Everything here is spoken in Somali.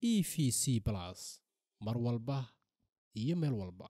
e v c plus. Mar walba iyo meel walba.